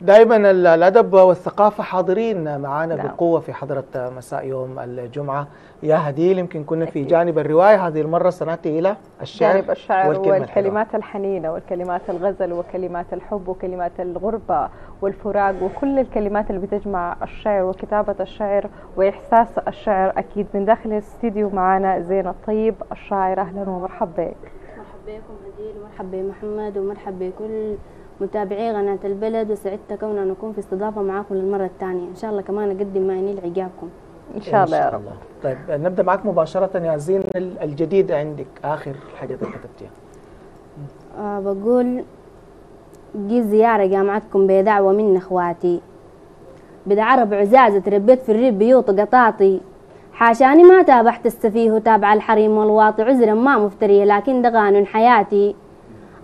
دائما ال- الأدب والثقافة حاضرين معانا نعم. بقوه في حضرة مساء يوم الجمعة. يا هديل يمكن كنا في جانب الرواية. هذه المرة سنأتي إلى الشعر جانب الشعر والكلمة الحلوة. والكلمات الحنينة والكلمات الغزل وكلمات الحب وكلمات الغربة والفراق وكل الكلمات اللي بتجمع الشعر وكتابة الشعر وإحساس الشعر. أكيد من داخل الاستديو معنا زين الطيب الشاعر. أهلا ومرحبا بك. مرحبا بكم هديل ومرحبا بمحمد ومرحبا بكل متابعي قناة البلد وسعدت كون أن أكون في استضافة معاكم للمرة الثانية. إن شاء الله كمان أقدم ما ينيل إعجابكم إن شاء الله يا رب. طيب نبدأ معك مباشرة يا زين ال- الجديد عندك آخر حاجة اللي كتبتيها أه بقول جي زيارة جامعتكم بدعوة من إخواتي. بدا عرب عزازة تربيت في الريب بيوت قطاطي. حاشاني ما تابحت السفيه وتابع الحريم والواطي عذرا ما مفترية لكن ده قانون حياتي.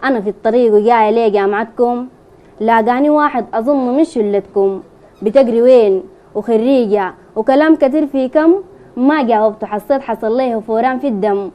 أنا في الطريق وجاية ليه جامعتكم. لاقاني واحد أظن مش شلتكم بتجري وين؟ وخريجة. وكلام كتير في كم؟ ما جاوبته حسيت حصل ليه فوران في الدم.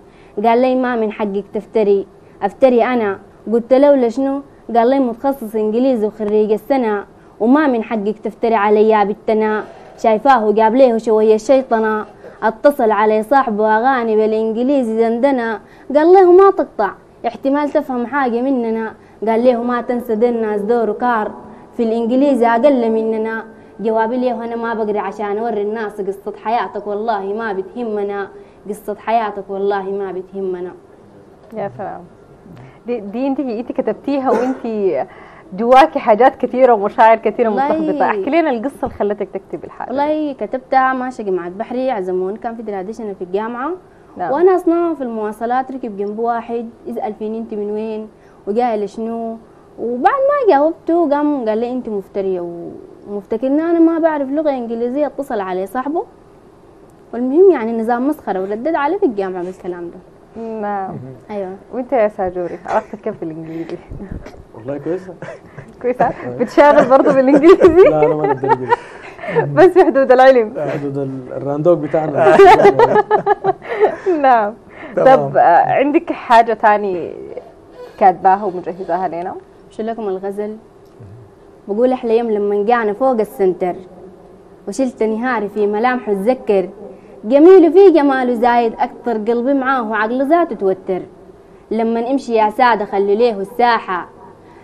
قال لي ما من حقك تفتري. أفتري أنا. قلت له لشنو؟ قال لي متخصص إنجليزي وخريج السنة وما من حقك تفتري علي يا بتنا شايفاه جاب ليه شوية شيطنة. اتصل علي صاحبه أغاني بالإنجليزي دندنة قال له ما تقطع. احتمال تفهم حاجة مننا. قال له ما تنسى دي الناس دور كار في الإنجليزي أقل مننا. جوابي له أنا ما بقري عشان أوري الناس قصة حياتك والله ما بتهمنا. قصة حياتك والله ما بتهمنا. يا سلام. دي, دي انت انت كتبتيها وانت جواكي حاجات كثيرة ومشاعر كثيرة متلخبطه احكي لنا القصة اللي خلتك تكتبي الحاجة. والله كتبتها ماشية جامعة بحري عزمون. كان في جراديشن في الجامعة. نعم. وأنا أصلا في المواصلات ركب جنب واحد يسأل فيني أنت من وين؟ وجاي لشنو؟ وبعد ما جاوبته قام قال لي أنت مفترية ومفتكرني أنا ما بعرف لغة إنجليزية اتصل عليه صاحبه. والمهم يعني نظام مسخرة وردد عليه في الجامعة بالكلام ده. نعم. أيوه. وانت يا ساجوري عرفت كيف بالإنجليزي؟ والله كويسة. كويسة؟ بتشارك برضه بالإنجليزي؟ لا أنا ما. بس في حدود العلم. حدود ال- الراندوق بتاعنا. نعم. طب آه، عندك حاجة تاني كاتباها ومجهزاها لنا؟ شو لكم الغزل؟ بقول أحلى يوم لما جانا فوق السنتر. وشلت نهاري في ملامحه اتذكر جميل في جماله زايد أكتر قلبي معاه وعقل ذاته توتر. لما نمشي يا سادة خلي ليه الساحة.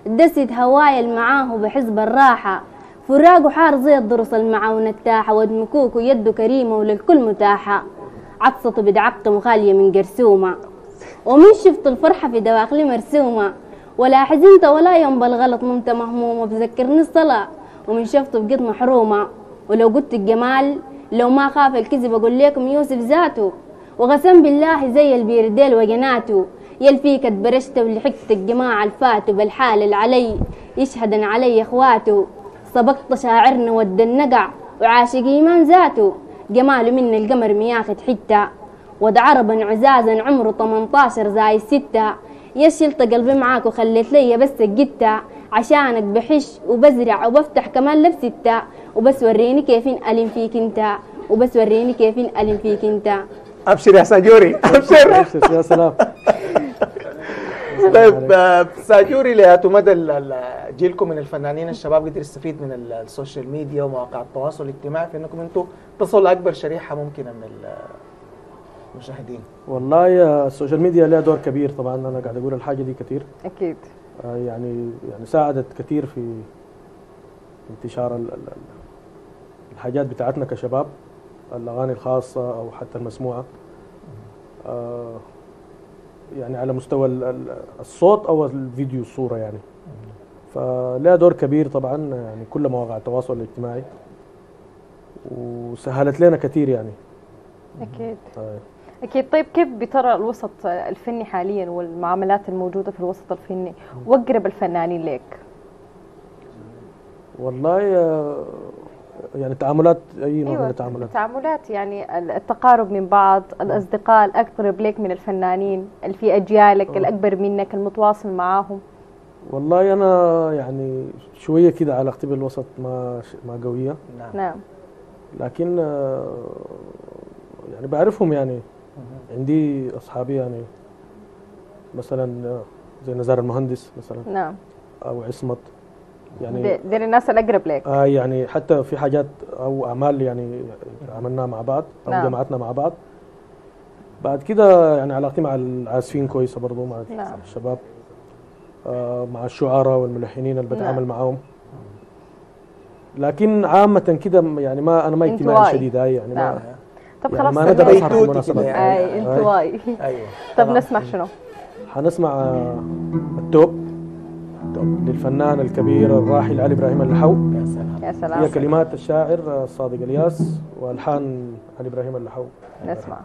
دست هوايا معاه بحزب الراحة. فراقه حار زي الضرس المعاونة التاحة ودمكوك ويده كريمة وللكل متاحة. عطسته بدعبته مخالية من قرسومة. ومن شفت الفرحة في دواخلي مرسومة. ولا حزنت ولا يوم بالغلط ممت مهمومة بذكرني الصلاة. ومن شفته بقيت محرومة. ولو قلت الجمال لو ما خاف الكذب أقول لكم يوسف ذاته. وقسم بالله زي البيرديل وجناته. يلفيك اتبرشت ولحقت الجماعة الفاتوا بالحال اللي علي. يشهدن علي إخواته. سبقت شاعرنا ود النقع وعاشق ايمان ذاته. جماله من القمر مياخد حتة ود عربا عزازا عمره 18 زاي ستة. يشلت قلبي معاك وخليت لي بس الجتة عشانك بحش وبزرع وبفتح كمان لبستة وبس وريني كيف ألم فيك أنت وبس وريني كيف ألم فيك أنت. أبشر يا ساجوري أبشر يا سلام. طيب آه، ساجوري لهاتوا مدى ال- ال- جيلكم من الفنانين الشباب قدر يستفيد من ال- ال social media ومواقع التواصل الاجتماعي في إنكم أنتم تصلوا لاكبر شريحة ممكنة من ال- المشاهدين. والله يا ال social media لها دور كبير طبعا أنا قاعد أقول الحاجة دي كثير. أكيد. آه، يعني يعني ساعدت كثير في انتشار ال- ال- ال- الحاجات بتاعتنا كشباب الأغاني الخاصة أو حتى المسموعة. آه، يعني على مستوى ال- ال- الصوت أو الفيديو الصورة يعني. فلها دور كبير طبعا يعني كل مواقع التواصل الاجتماعي وسهلت لنا كثير يعني. أكيد. آه. أكيد. طيب كيف بترى الوسط الفني حاليا والمعاملات الموجودة في الوسط الفني؟ واقرب الفنانين لك والله آه، يعني تعاملات أي نوع من التعاملات؟ التعاملات يعني التقارب من بعض الأصدقاء الاقرب لك من الفنانين اللي في أجيالك الأكبر منك المتواصل معاهم. والله أنا يعني شوية كده علاقتي بالوسط ما ما قوية. نعم. نعم. لكن آه، يعني بعرفهم يعني. عندي أصحابي يعني مثلا آه، زي نزار المهندس مثلا. نعم. أو عصمت. يعني دي, دي الناس الاقرب لك آه يعني حتى في حاجات أو أعمال يعني عملناها مع بعض أو نعم. جمعتنا مع بعض بعد كده يعني علاقتي مع العازفين كويسة برضو مع نعم. الشباب آه مع الشعراء والملحنين اللي بتعامل نعم. معاهم لكن عامة كده يعني ما أنا ما اجتماعي. شديد هاي يعني نعم. ما طب يعني خلاص ما ندى بيتوتي المناسبات كده يعني. أي انطوائي أيوه طب. نسمع شنو؟ حنسمع آه، التوب للفنان الكبير الراحل علي إبراهيم اللحو. يا سلام. يا هي سلام كلمات الشاعر الصادق الياس والحان علي إبراهيم اللحو. نسمع.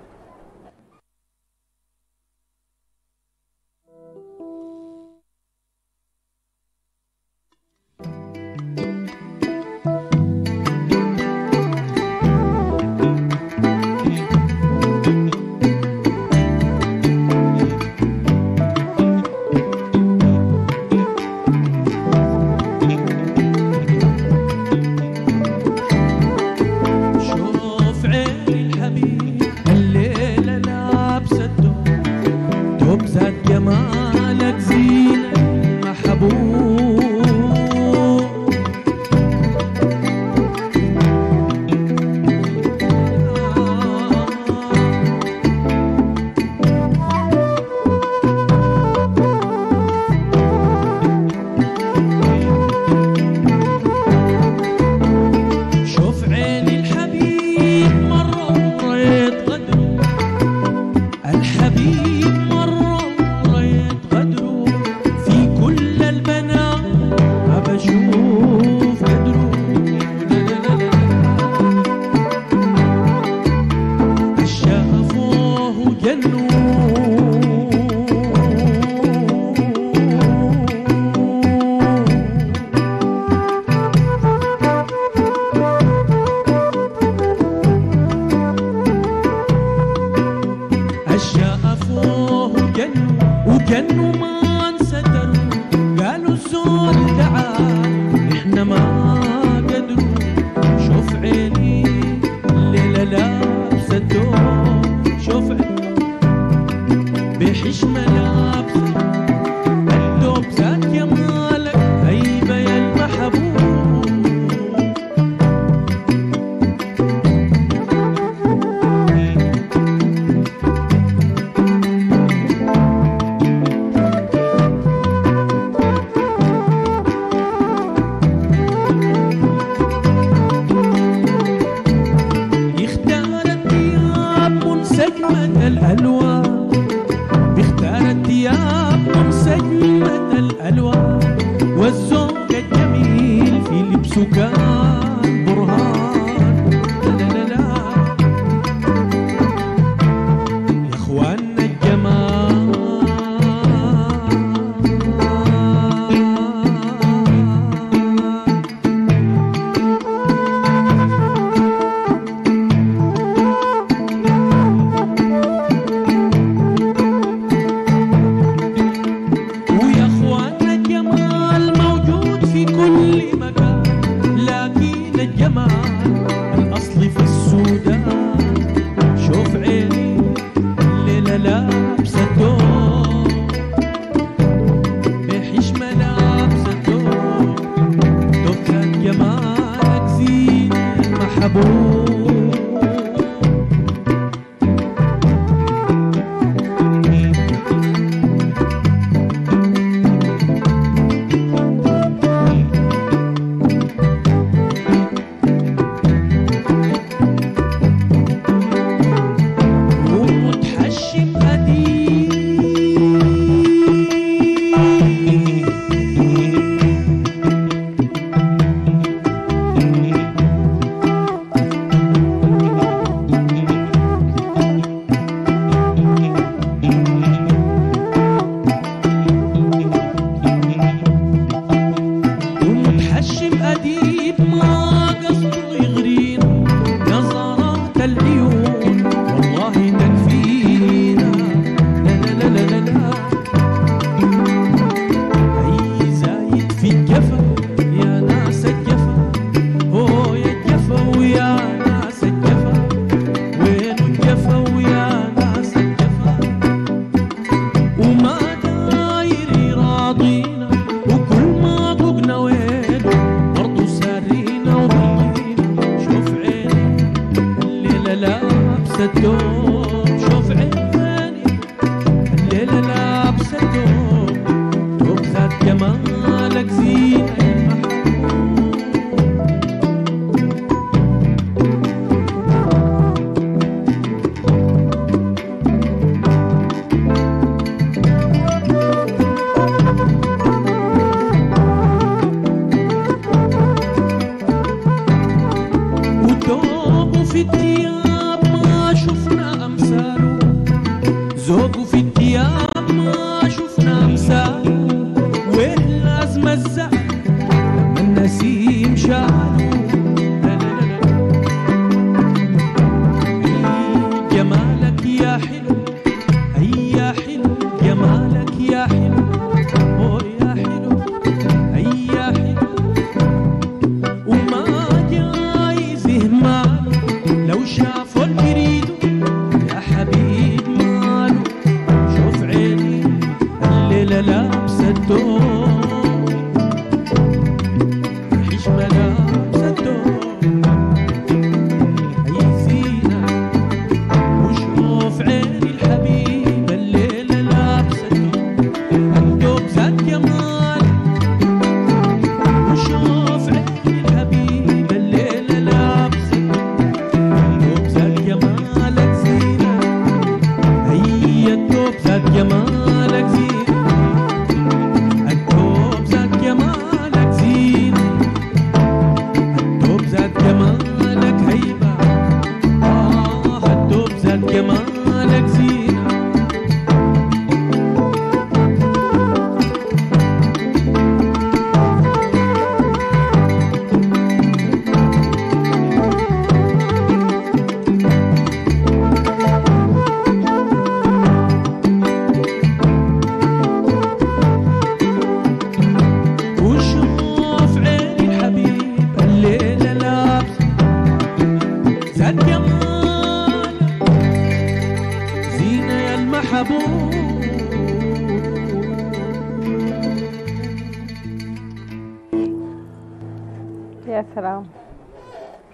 يا سلام.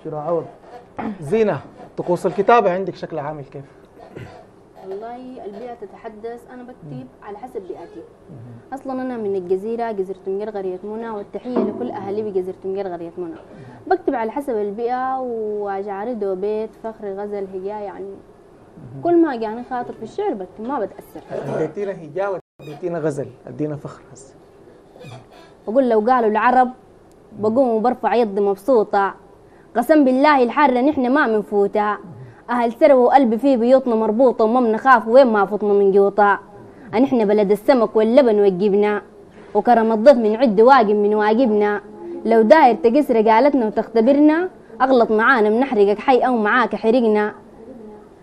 شنو عوض زينة طقوس الكتابة عندك شكلها عامل كيف؟ والله البيئة تتحدث أنا بكتب على حسب بيئتي. أصلا أنا من الجزيرة جزيرة مقر قرية منى والتحية لكل أهالي بجزيرة مقر قرية منى. بكتب على حسب البيئة وأجعرده بيت فخر غزل هجاء يعني كل ما جاني خاطر في الشعر بكتب ما بتأثر. أديتينا هجاء أديتينا غزل أدينا فخر هسه بقول لو قالوا العرب بقوم وبرفع يدي مبسوطة. قسم بالله الحارة نحن ما منفوتة. أهل سروا وقلبي في بيوتنا مربوطة وما بنخاف وين ما فطنا من جوطة. نحن بلد السمك واللبن والجبنة. وكرم الضيف من عد واجب من واجبنا. لو داير تقيس رجالتنا وتختبرنا أغلط معانا بنحرقك حي أو معاك حرقنا.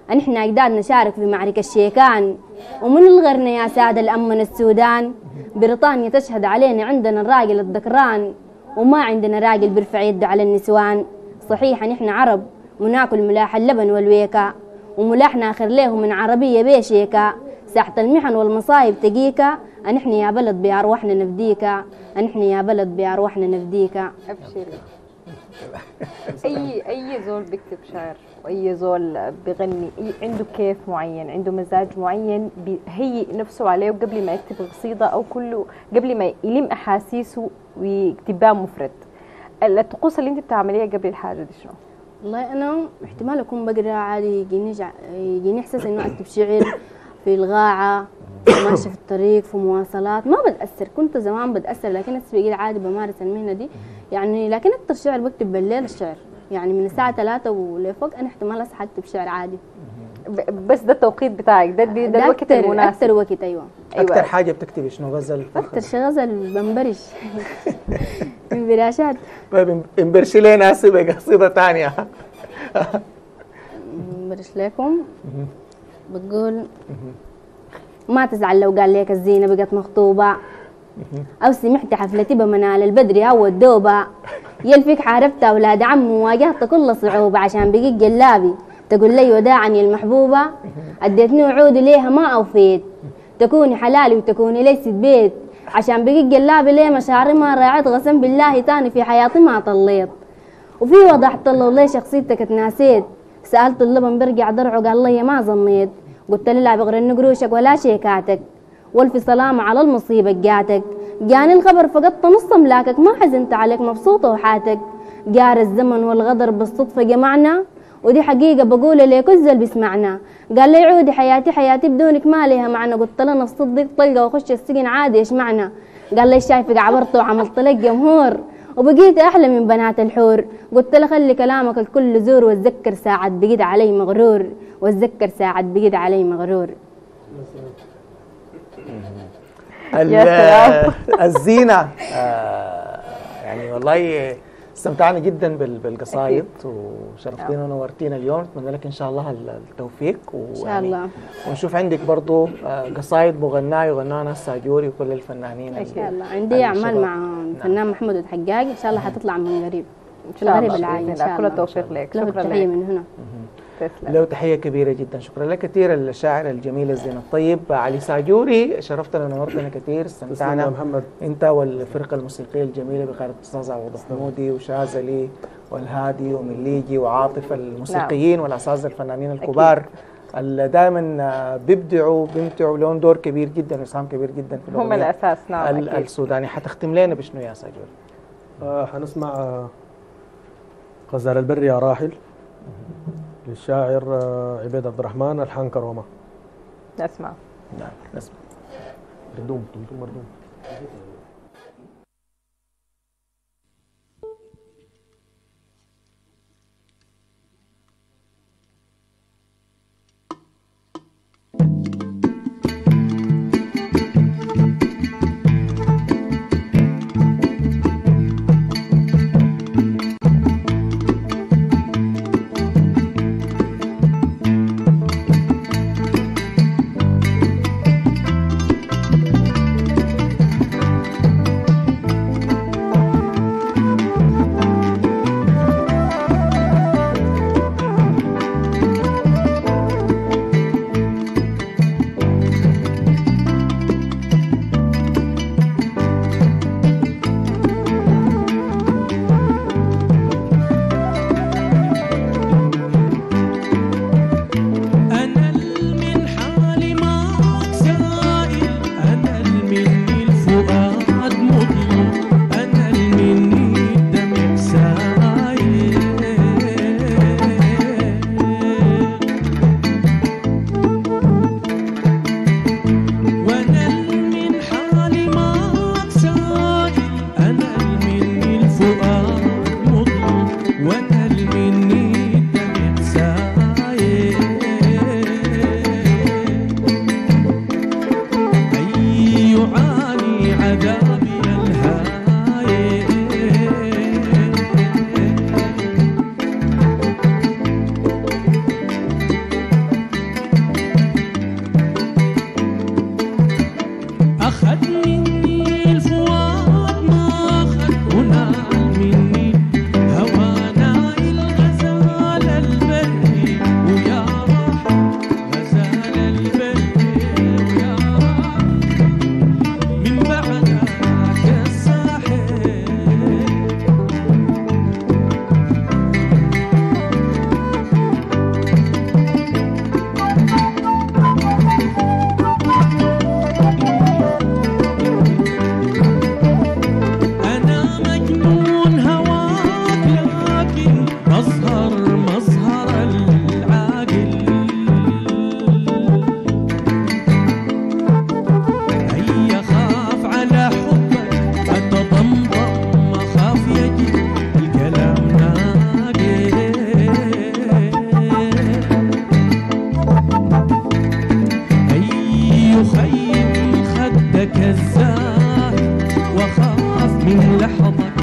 نحن أجدادنا شارك في معركة الشيكان. ومن الغرنا يا سادة الأمن السودان؟ بريطانيا تشهد علينا عندنا الراجل الذكران. وما عندنا راجل بيرفع يده على النسوان. صحيح نحن عرب وناكل ملاح اللبن والويكا وملاحنا آخر له من عربية بيشيكا. ساحة المحن والمصايب تجيكا. نحن يا بلد بأرواحنا نفديكا. نحن يا بلد بأرواحنا نفديكا. ابشري اي أي زول بيكتب شعر. زول بغني عنده كيف معين عنده مزاج معين بيهيئ نفسه عليه قبل ما يكتب قصيدة أو كله قبل ما يلم أحاسيسه ويكتبها مفرد الطقوس اللي أنت بتعمليها قبل الحاجة دي شنو؟ والله أنا احتمال أكون بقرأ عادي يجيني. يجيني إحساس إنه أكتب شعر في الغاعة ماشيه في الطريق في مواصلات ما بتأثر كنت زمان بتأثر لكن هسه عادي بمارس المهنة دي يعني لكن أكتر شعر بكتب بالليل الشعر يعني من الساعة 3 ولفوق أنا احتمال اصحى اكتب شعر عادي بس ده التوقيت بتاعك ده, ده, ده الوقت أكتر- المناسب. أكتر وقت أيوه. أكثر أيوه. حاجة بتكتبي شنو؟ غزل فخر أكتر شيء غزل بنبرش. من براشات طيب إنبرشي هسه بقى قصيدة ثانية. برش لكم. بتقول ما تزعل لو قال لك الزينة بقت مخطوبة. أو سمعت حفلتي بمنال البدري أو الدوبة يلفك حاربت أولاد عم وواجهت كل صعوبة عشان بقيت جلابي. تقول لي وداعني المحبوبة. أديتني وعودي ليها ما أوفيت. تكوني حلالي وتكوني ليست بيت. عشان بقيت جلابي ليه مشاعري ما راعيت قسم بالله تاني في حياتي ما طليت. وفي وضحت له ليه شخصيتك اتناسيت. سألت اللبن برجع درعه قال لي ما ظنيت. قلت له لا بغرن قروشك ولا شيكاتك. والف سلامة على المصيبة جاتك. جاني الخبر فقدت نص أملاكك ما حزنت عليك مبسوطة وحاتك. جار الزمن والغدر بالصدفة جمعنا ودي حقيقة بقولها لكل زول بيسمعنا. قال لي عودي حياتي حياتي بدونك ما لها معنى. قلت له نفس الصديق طلقة واخش السجن عادي إيش معنى؟ قال لي شايفك عبرت وعملت لك جمهور وبقيت أحلى من بنات الحور. قلت له خلي كلامك الكل زور واتذكر ساعة بقيت علي مغرور واتذكر ساعة بقيت علي مغرور. ال- يا سلام. الزينة. آه، يعني والله استمتعنا جدا بال- بالقصايد وشرفتينا ونورتينا اليوم. نتمنى لك إن شاء الله ال- التوفيق إن شاء الله. ونشوف عندك برضو آه، قصايد مغناة يغنوها ناس ساجوري وكل الفنانين إن شاء الله. عندي أعمال. مع الفنان محمود الحجاج. إن شاء الله حتطلع من قريب. إن شاء الله الله. كل التوفيق لك. شكرا لك. من هنا. تسلم. له تحية كبيرة جدا. شكرا لك كثير الشاعر الجميل الزين الطيب علي ساجوري شرفتنا ونورتنا كثير. استمتعنا. محمد. أنت والفرقة الموسيقية الجميلة بقياده الاستاذ عوض حمودي وشاذلي والهادي ومليجي وعاطف الموسيقيين والاساتذه الفنانين الكبار اللي دائما بيبدعوا بيمتعوا لهم دور كبير جدا وسام كبير جدا في هم الأساس. نعم ال- أكيد السوداني. حتختم لنا بشنو يا ساجور؟ آه حنسمع آه، غزال البر يا راحل. للشاعر آه، عبيد عبد الرحمن الحان كرومة. نسمع. نعم نسمع. مردوم مردوم وأنا مني الزاهي وخاف من لحظك